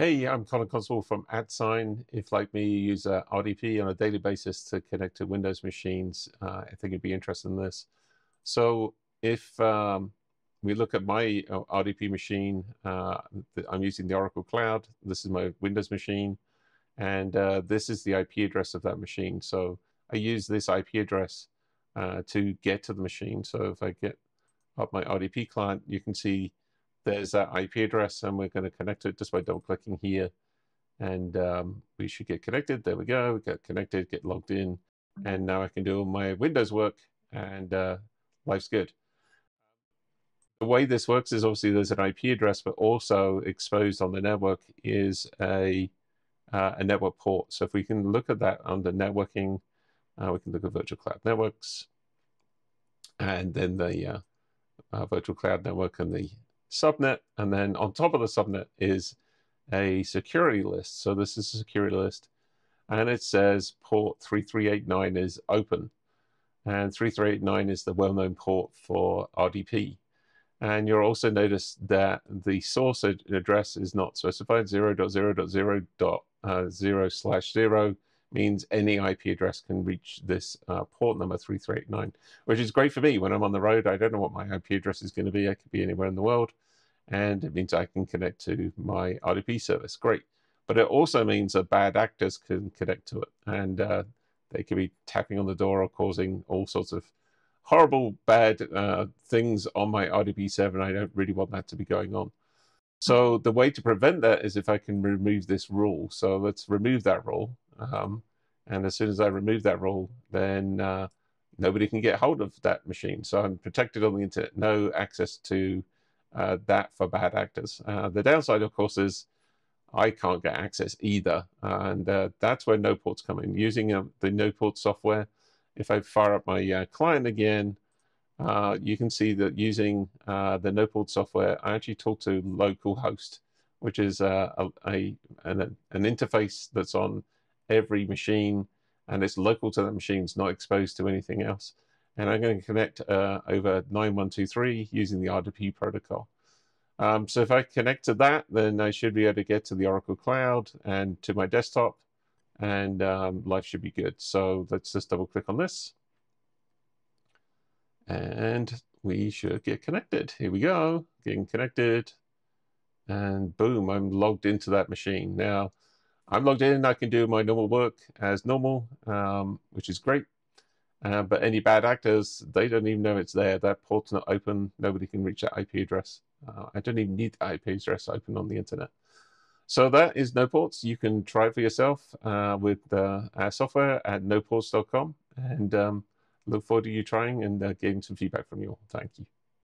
Hey, I'm Colin Constable from Atsign. If, like me, you use uh, RDP on a daily basis to connect to Windows machines, uh, I think you'd be interested in this. So if um, we look at my uh, RDP machine, uh, I'm using the Oracle Cloud. This is my Windows machine, and uh, this is the IP address of that machine. So I use this IP address uh, to get to the machine. So if I get up my RDP client, you can see there's that IP address and we're going to connect to it just by double clicking here and um, we should get connected. There we go. We get connected, get logged in, and now I can do all my Windows work and uh, life's good. The way this works is obviously there's an IP address, but also exposed on the network is a uh, a network port. So if we can look at that under networking, uh, we can look at virtual cloud networks, and then the uh, uh virtual cloud network and the subnet, and then on top of the subnet is a security list. So this is a security list, and it says port 3389 is open, and 3389 is the well-known port for RDP. And you'll also notice that the source address is not specified, 0.0.0.0.0 uh, slash 0 means any IP address can reach this uh, port number 3389, which is great for me when I'm on the road. I don't know what my IP address is going to be. I could be anywhere in the world and it means I can connect to my RDP service. Great. But it also means that bad actors can connect to it and uh, they could be tapping on the door or causing all sorts of horrible, bad uh, things on my RDP server. I don't really want that to be going on. So the way to prevent that is if I can remove this rule. So let's remove that rule. Um, and as soon as I remove that rule, then uh, nobody can get hold of that machine. So I'm protected on the internet, no access to uh, that for bad actors. Uh, the downside, of course, is I can't get access either, and uh, that's where NoPorts come in. Using uh, the NoPort software, if I fire up my uh, client again, uh, you can see that using the NoPort software, I actually talk to localhost, which is a, a an, an interface that's on every machine, and it's local to that machine. It's not exposed to anything else and I'm going to connect uh, over 9123 using the RDP protocol. Um, so if I connect to that, then I should be able to get to the Oracle Cloud and to my desktop, and um, life should be good. So let's just double click on this. And we should get connected. Here we go, getting connected. And boom, I'm logged into that machine. Now, I'm logged in, I can do my normal work as normal, um, which is great. Uh, but any bad actors, they don't even know it's there. That port's not open. Nobody can reach that IP address. Uh, I don't even need the IP address open on the internet. So that is NoPorts. You can try it for yourself uh, with uh, our software at noports.com and um, look forward to you trying and uh, getting some feedback from you all. Thank you.